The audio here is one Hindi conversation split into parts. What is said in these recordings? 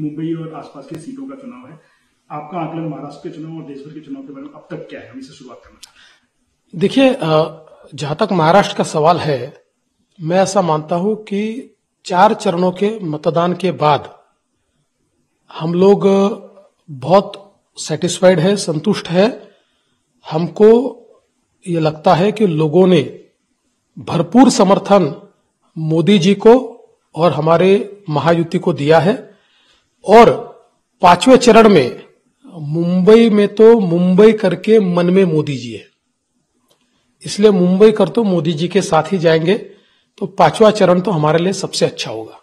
मुंबई और आसपास की सीटों का चुनाव है। आपका आकलन महाराष्ट्र के चुनाव और देशभर के चुनाव के बारे में अब तक क्या है? हम इससे शुरुआत करना चाहते देखिए जहाँ तक महाराष्ट्र का सवाल है, मैं ऐसा मानता हूँ कि चार चरणों के मतदान के बाद हम लोग बहुत सेटिस्फाइड है, संतुष्ट है। हमको ये लगता है कि लोगों ने भरपूर समर्थन मोदी जी को और हमारे महायुति को दिया है। और पाँचवें चरण में मुंबई में तो मुंबई करके मन में मोदी जी है। इसलिए मुंबई कर तो मोदी जी के साथ ही जाएँगे तो पांचवा चरण तो हमारे लिए सबसे अच्छा होगा।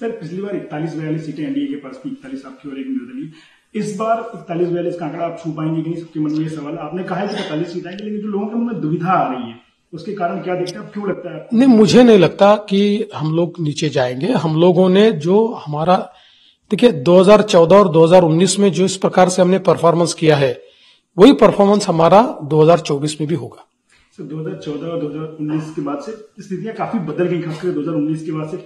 सर पिछली बार इकतालीस बयालीस सीटें एनडीए के पास थी इकतालीस आपकी और एक निर्दलीय। इस बार इकतालीस बयालीस का आंकड़ा आप छू पाएँगे कि नहीं सबके मन में ये सवाल। आपने कहा है कि इकतालीस सीट आएँगे लेकिन जो लोगों के मन में दुविधा आ रही है उसके कारण क्या देखते हैं? क्यों लगता है? नहीं मुझे नहीं लगता कि हम लोग नीचे जाएँगे। हम लोगों ने जो हमारा देखिए 2014 और 2019 में जो इस प्रकार से हमने परफॉर्मेंस किया है, वही परफॉर्मेंस हमारा 2024 में भी होगा। सर 2014 और 2019 के बाद से स्थितियाँ काफ़ी बदल गई। खासकर 2019 के बाद से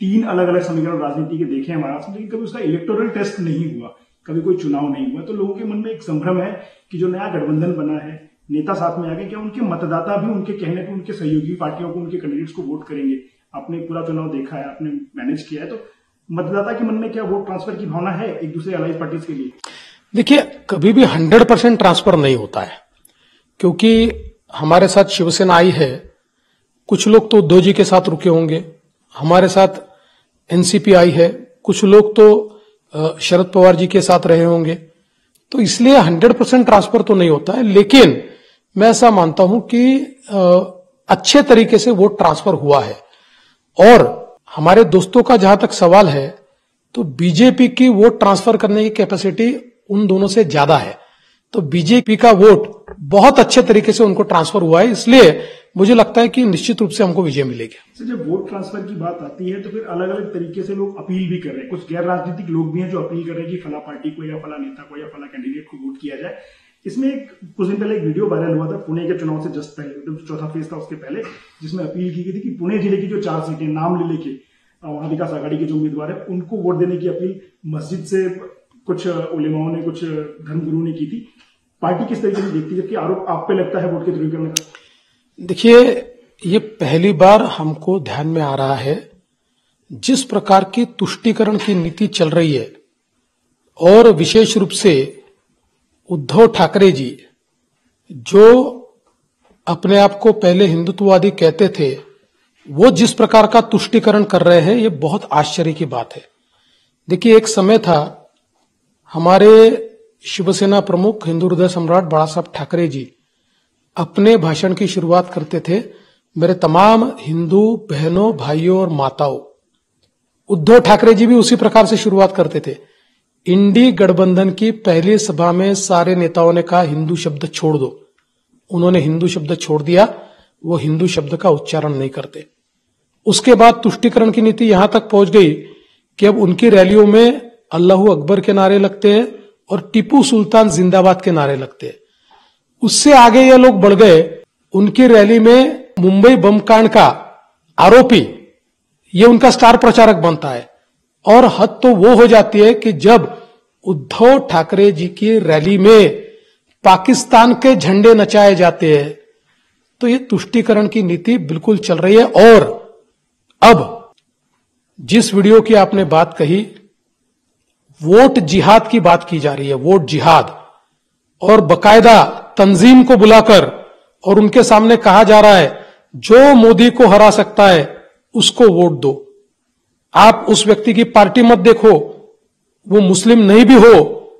तीन अलग अलग समीकरण राजनीति के देखे हैं महाराष्ट्र लेकिन कभी उसका इलेक्टोरल टेस्ट नहीं हुआ, कभी कोई चुनाव नहीं हुआ। तो लोगों के मन में एक संभ्रम है कि जो नया गठबंधन बना है, नेता साथ में आ गए, क्या उनके मतदाता भी उनके कहने पर उनके सहयोगी पार्टियों को, उनके कैंडिडेट्स को वोट करेंगे? आपने पूरा चुनाव देखा है, आपने मैनेज किया है तो मतदाता के मन में क्या वोट ट्रांसफ़र की भावना है एक दूसरे अलाइज पार्टी के लिए? देखिए, कभी भी हंड्रेड परसेंट ट्रांसफ़र नहीं होता है, क्योंकि हमारे साथ शिवसेना आई है, कुछ लोग तो उद्धव जी के साथ रुके होंगे, हमारे साथ एनसीपी आई है, कुछ लोग तो शरद पवार जी के साथ रहे होंगे तो इसलिए हंड्रेड परसेंट ट्रांसफ़र तो नहीं होता है, लेकिन मैं ऐसा मानता हूँ कि अच्छे तरीके से वोट ट्रांसफ़र हुआ है, और हमारे दोस्तों का जहाँ तक सवाल है तो बीजेपी की वोट ट्रांसफ़र करने की कैपेसिटी उन दोनों से ज़्यादा है। तो बीजेपी का वोट बहुत अच्छे तरीके से उनको ट्रांसफ़र हुआ है, इसलिए मुझे लगता है कि निश्चित रूप से हमको विजय मिलेगी। सर, जब वोट ट्रांसफ़र की बात आती है तो फिर अलग अलग तरीके से लोग अपील भी कर रहे हैं। कुछ गैर राजनीतिक लोग भी हैं जो अपील कर रहे हैं कि फला पार्टी को या फला नेता को या फला कैंडिडेट को वोट किया जाए। इसमें एक, कुछ दिन पहले एक वीडियो वायरल हुआ था पुणे के चुनाव से जस्ट पहले जब चौथा फ़ेज़ था उसके पहले, जिसमें अपील की गई थी कि पुणे ज़िले की जो चार सीटें, नाम ले लेके वहाँ विकास आघाड़ी के जो उम्मीदवार है, उनको वोट देने की अपील मस्जिद से कुछ उलेमाओं ने, कुछ धर्मगुरु ने की थी। पार्टी किस तरीके से देखती है जबकि आरोप आप पे लगता है वोट के ध्रुवीकरण का? देखिए, ये पहली बार हमको ध्यान में आ रहा है, जिस प्रकार की तुष्टिकरण की नीति चल रही है, और विशेष रूप से उद्धव ठाकरे जी, जो अपने आप को पहले हिंदुत्ववादी कहते थे, वो जिस प्रकार का तुष्टिकरण कर रहे हैं, ये बहुत आश्चर्य की बात है। देखिए, एक समय था, हमारे शिवसेना प्रमुख हिंदू हृदय सम्राट बड़ा साहब ठाकरे जी अपने भाषण की शुरुआत करते थे, मेरे तमाम हिंदू बहनों, भाइयों और माताओं। उद्धव ठाकरे जी भी उसी प्रकार से शुरुआत करते थे। इंडी गठबंधन की पहली सभा में सारे नेताओं ने कहा, हिंदू शब्द छोड़ दो। उन्होंने हिंदू शब्द छोड़ दिया, वो हिंदू शब्द का उच्चारण नहीं करते। उसके बाद तुष्टिकरण की नीति यहाँ तक पहुँच गई कि अब उनकी रैलियों में अल्लाह अकबर के नारे लगते हैं और टीपू सुल्तान जिंदाबाद के नारे लगते हैं। उससे आगे ये लोग बढ़ गए। उनकी रैली में मुंबई बम कांड का आरोपी, ये उनका स्टार प्रचारक बनता है। और हद तो वो हो जाती है कि जब उद्धव ठाकरे जी की रैली में पाकिस्तान के झंडे नचाए जाते हैं तो ये तुष्टिकरण की नीति बिल्कुल चल रही है। और अब जिस वीडियो की आपने बात कही, वोट जिहाद की बात की जा रही है, वोट जिहाद। और बकायदा तंजीम को बुलाकर और उनके सामने कहा जा रहा है, जो मोदी को हरा सकता है, उसको वोट दो। आप उस व्यक्ति की पार्टी मत देखो। वो मुस्लिम नहीं भी हो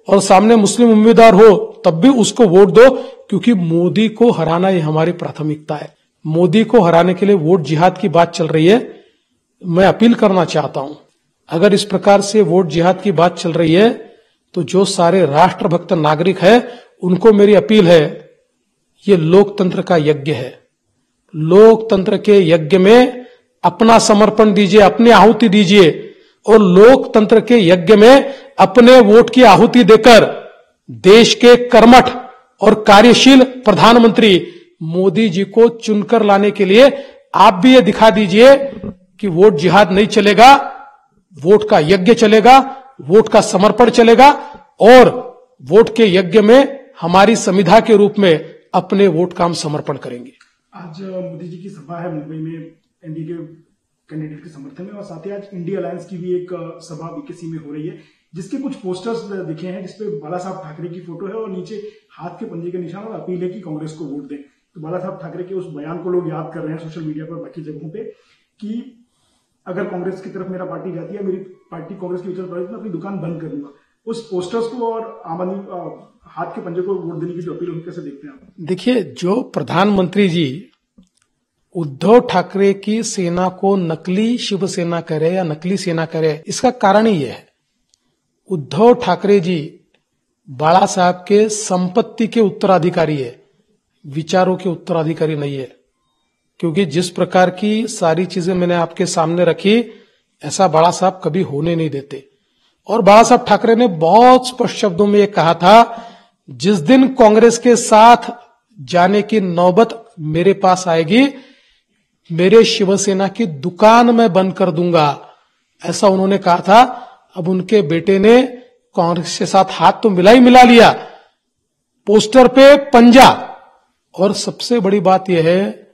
और सामने मुस्लिम उम्मीदवार हो, तब भी उसको वोट दो, क्योंकि मोदी को हराना ये हमारी प्राथमिकता है। मोदी को हराने के लिए वोट जिहाद की बात चल रही है। मैं अपील करना चाहता हूँ, अगर इस प्रकार से वोट जिहाद की बात चल रही है तो जो सारे राष्ट्रभक्त नागरिक है, उनको मेरी अपील है, ये लोकतंत्र का यज्ञ है। लोकतंत्र के यज्ञ में अपना समर्पण दीजिए, अपनी आहुति दीजिए। और लोकतंत्र के यज्ञ में अपने वोट की आहुति देकर देश के कर्मठ और कार्यशील प्रधानमंत्री मोदी जी को चुनकर लाने के लिए आप भी ये दिखा दीजिए कि वोट जिहाद नहीं चलेगा, वोट का यज्ञ चलेगा, वोट का समर्पण चलेगा और वोट के यज्ञ में हमारी संविधा के रूप में अपने वोट का हम समर्पण करेंगे। आज मोदी जी की सभा है मुंबई में। एनडीए के कैंडिडेट के समर्थन में और साथ ही आज इंडिया अलायंस की भी एक सभा बीकेसी में हो रही है, जिसके कुछ पोस्टर्स दिखे हैं, जिसपे बाला साहब ठाकरे की फ़ोटो है और नीचे हाथ के पंजे के निशान और अपील है कि कांग्रेस को वोट दें। तो बाला साहब ठाकरे के उस बयान को लोग याद कर रहे हैं सोशल मीडिया पर बाकी जगहों पे कि अगर कांग्रेस की तरफ़ मेरा पार्टी जाती है, मेरी पार्टी कांग्रेस की विचार मैं अपनी दुकान बंद कर दूँगा। उस पोस्टर्स को और आम आदमी हाथ के पंजे को वोट देने की जो अपील कैसे देखते हैं आप। देखिए, जो प्रधानमंत्री जी उद्धव ठाकरे की सेना को नकली शिवसेना करे या नकली सेना करे, इसका कारण ही यह है। उद्धव ठाकरे जी बाला साहब के संपत्ति के उत्तराधिकारी है, विचारों के उत्तराधिकारी नहीं है, क्योंकि जिस प्रकार की सारी चीज़ें मैंने आपके सामने रखी, ऐसा बड़ा साहब कभी होने नहीं देते। और बाला साहब ठाकरे ने बहुत स्पष्ट शब्दों में यह कहा था, जिस दिन कांग्रेस के साथ जाने की नौबत मेरे पास आएगी मेरे शिवसेना की दुकान मैं बंद कर दूँगा। ऐसा उन्होंने कहा था। अब उनके बेटे ने कांग्रेस के साथ हाथ तो मिला ही मिला लिया। पोस्टर पे पंजा। और सबसे बड़ी बात यह है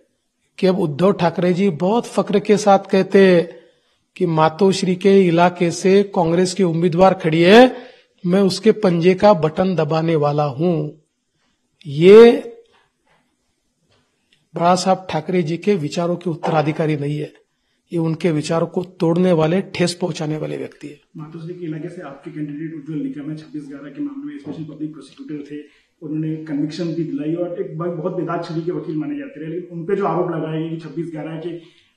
कि अब उद्धव ठाकरे जी बहुत फक्र के साथ कहते कि मातोश्री के इलाके से कांग्रेस की उम्मीदवार खड़ी है। मैं उसके पंजे का बटन दबाने वाला हूँ। ये बड़ा साहब ठाकरे जी के विचारों के उत्तराधिकारी नहीं है। ये उनके विचारों को तोड़ने वाले, ठेस पहुँचाने वाले व्यक्ति है। मातोश्री के इलाके से आपके कैंडिडेट उज्जवल निकम है, छब्बीस ग्यारह के मामले में स्पेशल पब्लिक प्रोसिक्यूटर थे। उन्होंने कन्विक्शन भी दिलाई और एक बहुत बेदाग छवि के वकील माने जाते रहे, लेकिन उनपे जो आरोप लगाए गए कि छब्बीस ग्यारह के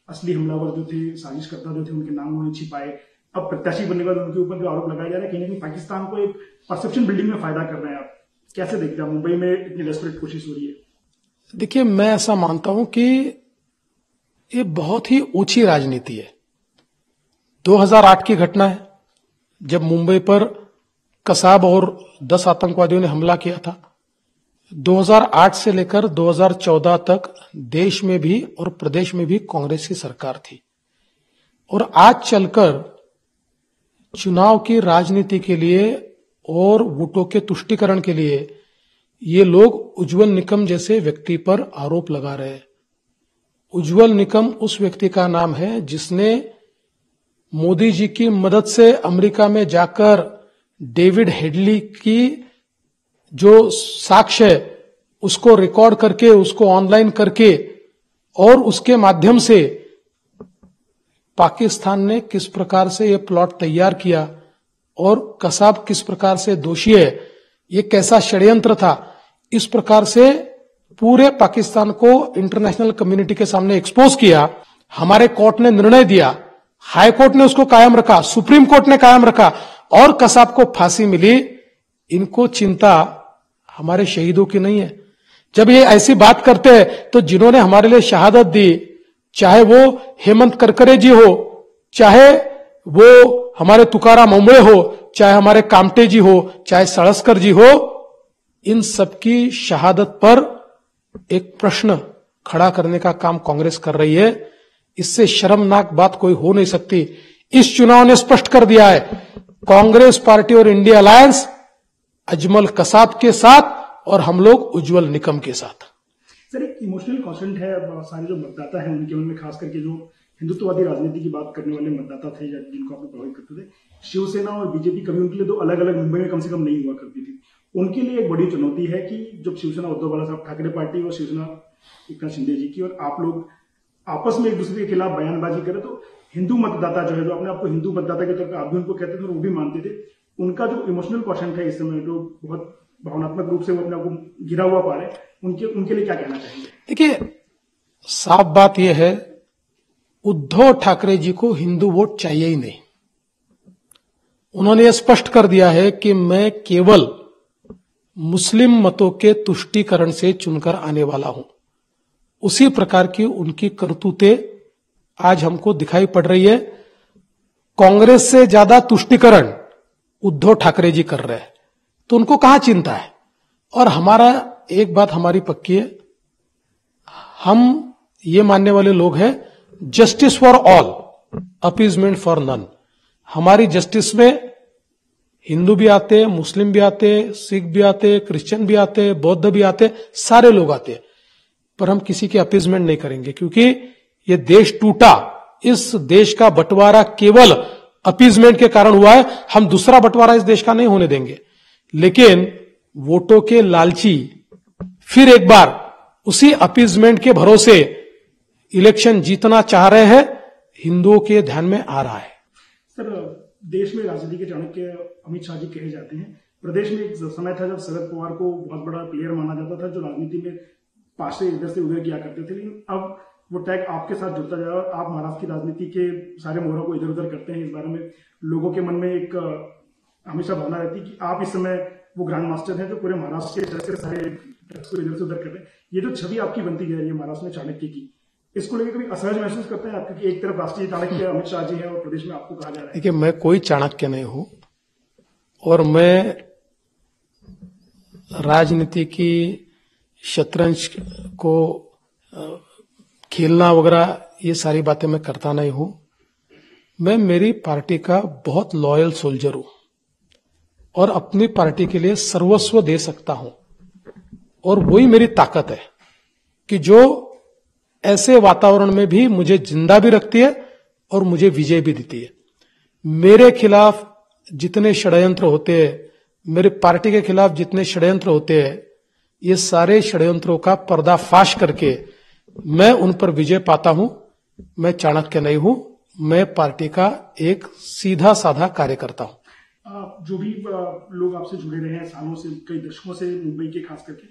असली हमलावर जो थे, साजिशकर्ता जो थे, उनके नाम उन्होंने छिपाए। अब प्रत्याशी बनने के बाद उनके ऊपर जो आरोप लगाए जा रहे हैं, कहीं ना पाकिस्तान को एक परसेप्शन बिल्डिंग में फ़ायदा कर रहे हैं आप। कैसे देखते हैं मुंबई में इतनी डेस्परेट कोशिश हो रही है। देखिए, मैं ऐसा मानता हूँ कि ये बहुत ही ऊँची राजनीति है। 2008 की घटना है, जब मुंबई पर कसाब और 10 आतंकवादियों ने हमला किया था। 2008 से लेकर 2014 तक देश में भी और प्रदेश में भी कांग्रेस की सरकार थी। और आज चलकर चुनाव की राजनीति के लिए और वोटों के तुष्टिकरण के लिए ये लोग उज्जवल निकम जैसे व्यक्ति पर आरोप लगा रहे उज्जवल निकम उस व्यक्ति का नाम है जिसने मोदी जी की मदद से अमेरिका में जाकर डेविड हेडली की जो साक्ष्य उसको रिकॉर्ड करके, उसको ऑनलाइन करके और उसके माध्यम से पाकिस्तान ने किस प्रकार से यह प्लॉट तैयार किया और कसाब किस प्रकार से दोषी है, ये कैसा षड्यंत्र था इस प्रकार से पूरे पाकिस्तान को इंटरनेशनल कम्युनिटी के सामने एक्सपोज किया। हमारे कोर्ट ने निर्णय दिया। हाई कोर्ट ने उसको कायम रखा। सुप्रीम कोर्ट ने कायम रखा। और कसाब को फांसी मिली। इनको चिंता हमारे शहीदों की नहीं है। जब ये ऐसी बात करते हैं तो जिन्होंने हमारे लिए शहादत दी, चाहे वो हेमंत करकरे जी हो, चाहे वो हमारे तुकाराम उमड़े हो, चाहे हमारे कामटे जी हो, चाहे सड़स्कर जी हो इन सबकी शहादत पर एक प्रश्न खड़ा करने का काम कांग्रेस कर रही है। इससे शर्मनाक बात कोई हो नहीं सकती। इस चुनाव ने स्पष्ट कर दिया है। कांग्रेस पार्टी और इंडिया अलायंस अजमल कसाब के साथ और हम लोग उज्जवल निकम के साथ। सर, एक इमोशनल कॉन्सेंट है। सारे जो मतदाता है उनके मन में खास करके जो हिंदुत्ववादी राजनीति की बात करने वाले मतदाता थे या जिनको आप प्रभावित करते थे, शिवसेना और बीजेपी लिए दो अलग अलग मुंबई में कम से कम नहीं हुआ करती थी। उनके लिए एक बड़ी चुनौती है कि जब शिवसेना उद्धव बाला साहब ठाकरे पार्टी और शिवसेना एकनाथ शिंदे जी की और आप लोग आपस में एक दूसरे के खिलाफ बयानबाजी करें तो हिंदू मतदाता जो है, जो अपने आपको हिंदू मतदाता के तौर पर आप भी उनको कहते थे और वो भी मानते थे। उनका जो इमोशनल क्वेश्चन है इस समय, जो बहुत भावनात्मक रूप से वो अपने आपको गिरा हुआ पा रहे उनके उनके लिए क्या कहना चाहेंगे? देखिए, साफ़ बात यह है, उद्धव ठाकरे जी को हिंदू वोट चाहिए ही नहीं। उन्होंने स्पष्ट कर दिया है कि मैं केवल मुस्लिम मतों के तुष्टीकरण से चुनकर आने वाला हूँ। उसी प्रकार की उनकी करतूतें आज हमको दिखाई पड़ रही है। कांग्रेस से ज़्यादा तुष्टिकरण उद्धव ठाकरे जी कर रहे हैं। तो उनको कहाँ चिंता है? और हमारा एक बात हमारी पक्की है। हम ये मानने वाले लोग हैं, justice for all, appeasement for none. हमारी जस्टिस में हिंदू भी आते हैं मुस्लिम भी आते, सिख भी आते, क्रिश्चियन भी आते, बौद्ध भी आते, सारे लोग आते। पर हम किसी की अपीजमेंट नहीं करेंगे, क्योंकि ये देश टूटा। इस देश का बंटवारा केवल अपीजमेंट के कारण हुआ है। हम दूसरा बंटवारा इस देश का नहीं होने देंगे। लेकिन वोटों के लालची फिर एक बार उसी अपीजमेंट के भरोसे इलेक्शन जीतना चाह रहे हैं। हिंदुओं के ध्यान में आ रहा है। सर देश में राजनीति के चाणक्य अमित शाह जी कहे जाते हैं। प्रदेश में एक समय था जब शरद पवार को बहुत बड़ा प्लेयर माना जाता था, जो राजनीति में पास इधर से उधर किया करते थे। लेकिन अब वो टैग आपके साथ जुड़ता जा रहा है आप महाराष्ट्र की राजनीति के सारे मोहरों को इधर उधर करते हैं। इस बारे में लोगों के मन में एक हमेशा भावना रहती है कि आप इस समय वो ग्रांड मास्टर हैं जो पूरे महाराष्ट्र के इधर से सारे, इधर से उधर कर रहे हैं। ये जो छवि आपकी बनती जा रही है महाराष्ट्र में चाणक्य की इसको लेकर कभी असहज महसूस करते हैं आप? क्योंकि एक तरफ़ राष्ट्रीय चाणक्य अमित शाह जी हैं और प्रदेश में आपको कहा जा रहा है। देखिए, मैं कोई चाणक्य नहीं हूँ और मैं राजनीति की शतरंज को खेलना वगैरह ये सारी बातें मैं करता नहीं हूँ। मैं मेरी पार्टी का बहुत लॉयल सोल्जर हूँ और अपनी पार्टी के लिए सर्वस्व दे सकता हूँ और वही मेरी ताकत है कि जो ऐसे वातावरण में भी मुझे ज़िंदा भी रखती है और मुझे विजय भी देती है। मेरे खिलाफ जितने षडयंत्र होते हैं, मेरे पार्टी के खिलाफ जितने षड्यंत्र होते हैं, ये सारे षड्यंत्रों का पर्दाफाश करके मैं उन पर विजय पाता हूँ। मैं चाणक्य नहीं हूँ, मैं पार्टी का एक सीधा साधा कार्यकर्ता हूँ। जो भी लोग आपसे जुड़े रहे हैं सालों से, कई दशकों से मुंबई के खास करके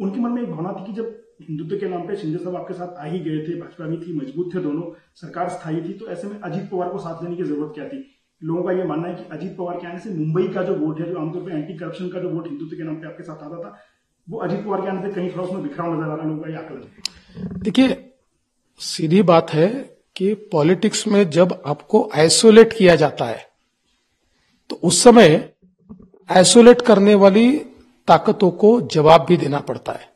उनके मन में एक भावना थी कि जब हिंदुत्व के नाम पे शिंदे साहब आपके साथ आ ही गए थे, भाजपा भी थी, मज़बूत थे दोनों, सरकार स्थायी थी तो ऐसे में अजीत पवार को साथ लेने की ज़रूरत क्या थी? लोगों का ये मानना है कि अजीत पवार के आने से मुंबई का जो वोट है, जो आमतौर पर एंटी करप्शन का जो वोट हिंदुत्व के नाम पे आपके साथ आता था, वो अजीत पवार के आने से कहीं थोड़ा उसमें बिखराव नज़र आ रहा लोगों का ये आकलन। देखिए, सीधी बात है कि पॉलिटिक्स में जब आपको आइसोलेट किया जाता है तो उस समय आइसोलेट करने वाली ताकतों को जवाब भी देना पड़ता है।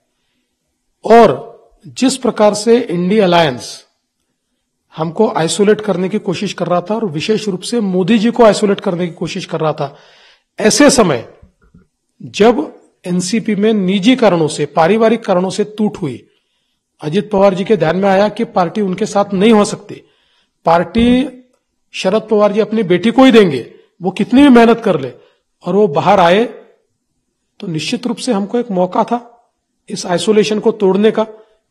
और जिस प्रकार से इंडी अलायंस हमको आइसोलेट करने की कोशिश कर रहा था और विशेष रूप से मोदी जी को आइसोलेट करने की कोशिश कर रहा था, ऐसे समय जब एनसीपी में निजी कारणों से, पारिवारिक कारणों से टूट हुई, अजित पवार जी के ध्यान में आया कि पार्टी उनके साथ नहीं हो सकती। पार्टी शरद पवार जी अपनी बेटी को ही देंगे, वो कितनी भी मेहनत कर ले, और वो बाहर आए तो निश्चित रूप से हमको एक मौका था इस आइसोलेशन को तोड़ने का।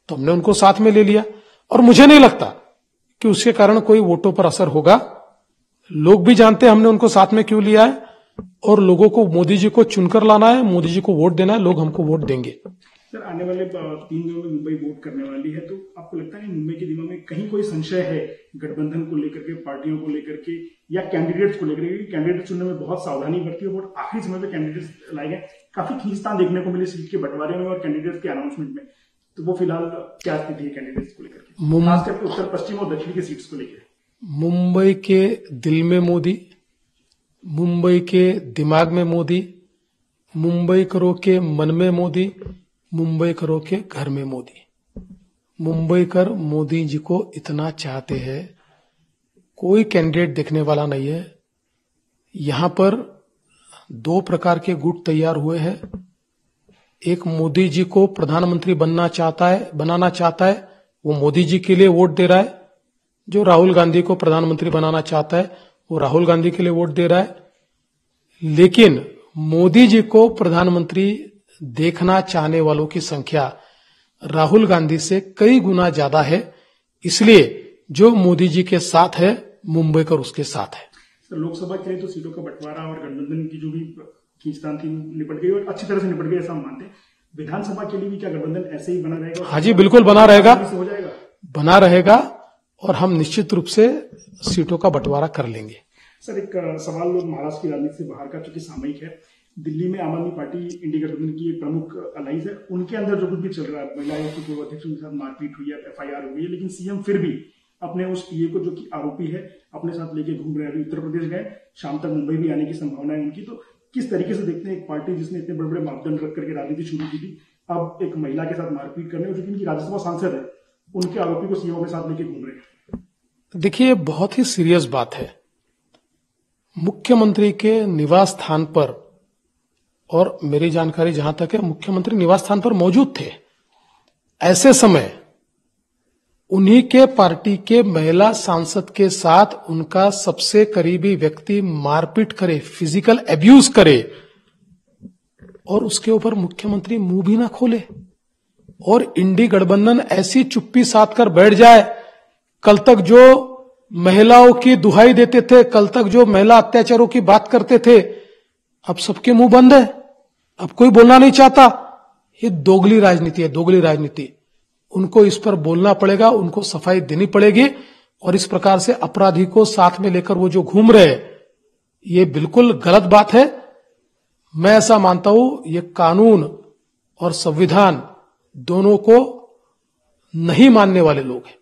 तो हमने उनको साथ में ले लिया। और मुझे नहीं लगता कि उसके कारण कोई वोटों पर असर होगा। लोग भी जानते हैं हमने उनको साथ में क्यों लिया है। और लोगों को मोदी जी को चुनकर लाना है, मोदी जी को वोट देना है, लोग हमको वोट देंगे। सर, आने वाले तीन दिनों में मुंबई वोट करने वाली है तो आपको लगता है मुंबई के दिमाग में कहीं कोई संशय है गठबंधन को लेकर के, पार्टियों को लेकर के, या कैंडिडेट्स को लेकर के? कैंडिडेट चुनने में बहुत सावधानी बरती है, और आखिरी समय पे कैंडिडेट्स लाए गए। काफ़ी खींचतान देखने को मिली सीट के बंटवारे में और कैंडिडेट्स के अनाउंसमेंट में। तो वो फ़िलहाल क्या स्थिति है कैंडिडेट्स को लेकर के? खास करके उत्तर पश्चिम और दक्षिण की सीट्स को लेकर। मुंबई के दिल में मोदी मुंबई के दिमाग में मोदी मुंबई करो के मन में मोदी मुंबई करो के घर में मोदी। मुंबई कर मोदी जी को इतना चाहते हैं कोई कैंडिडेट देखने वाला नहीं है। यहाँ पर दो प्रकार के गुट तैयार हुए हैं। एक मोदी जी को प्रधानमंत्री बनना चाहता है, बनाना चाहता है, वो मोदी जी के लिए वोट दे रहा है। जो राहुल गांधी को प्रधानमंत्री बनाना चाहता है, वो राहुल गांधी के लिए वोट दे रहा है। लेकिन मोदी जी को प्रधानमंत्री देखना चाहने वालों की संख्या राहुल गांधी से कई गुना ज़्यादा है। इसलिए जो मोदी जी के साथ है, मुंबई कर उसके साथ है। लोकसभा के लिए तो सीटों का बंटवारा और गठबंधन की जो भी खींचतान थी निपट गई और अच्छी तरह से निपट गई ऐसा हम मानते हैं। विधानसभा के लिए भी क्या गठबंधन ऐसे ही बना रहेगा? हाँ जी बिल्कुल बना रहेगा। हो जाएगा। बना रहेगा और हम निश्चित रूप से सीटों का बंटवारा कर लेंगे। सर एक सवाल लोग महाराष्ट्र की राजनीति से बाहर का चूँकि सामयिक है। दिल्ली में आम आदमी पार्टी इंडिया गठबंधन की प्रमुख अलाइज है। उनके अंदर जो कुछ भी चल रहा है महिला आयोग के पूर्व अध्यक्ष के साथ मारपीट हुई है एफ़ हुई है लेकिन सीएम फिर भी अपने उस पीए को जो कि आरोपी है, अपने साथ लेके घूम रहे हैं। उत्तर प्रदेश गए, शाम तक मुंबई भी आने की संभावना है उनकी तो किस तरीके से देखते हैं एक पार्टी जिसने इतने बड़े बड़े मापदंड रख करके राजनीति शुरू की थी? अब एक महिला के साथ मारपीट करने, जो कि राज्यसभा सांसद है, उनके आरोपी को सीएम के साथ लेके घूम रहे हैं। देखिए बहुत ही सीरियस बात है। मुख्यमंत्री के निवास स्थान पर, और मेरी जानकारी जहाँ तक है, मुख्यमंत्री निवास स्थान पर मौजूद थे। ऐसे समय उन्हीं के पार्टी के महिला सांसद के साथ उनका सबसे करीबी व्यक्ति मारपीट करे फ़िज़िकल एब्यूज करे और उसके ऊपर मुख्यमंत्री मुँह भी ना खोले और इंडी गठबंधन ऐसी चुप्पी साध कर बैठ जाए। कल तक जो महिलाओं की दुहाई देते थे, कल तक जो महिला अत्याचारों की बात करते थे, अब सबके मुँह बंद है। अब कोई बोलना नहीं चाहता। ये दोगली राजनीति है, दोगली राजनीति। उनको इस पर बोलना पड़ेगा, उनको सफ़ाई देनी पड़ेगी और इस प्रकार से अपराधी को साथ में लेकर वो जो घूम रहे ये बिल्कुल गलत बात है। मैं ऐसा मानता हूँ, ये कानून और संविधान दोनों को नहीं मानने वाले लोग हैं।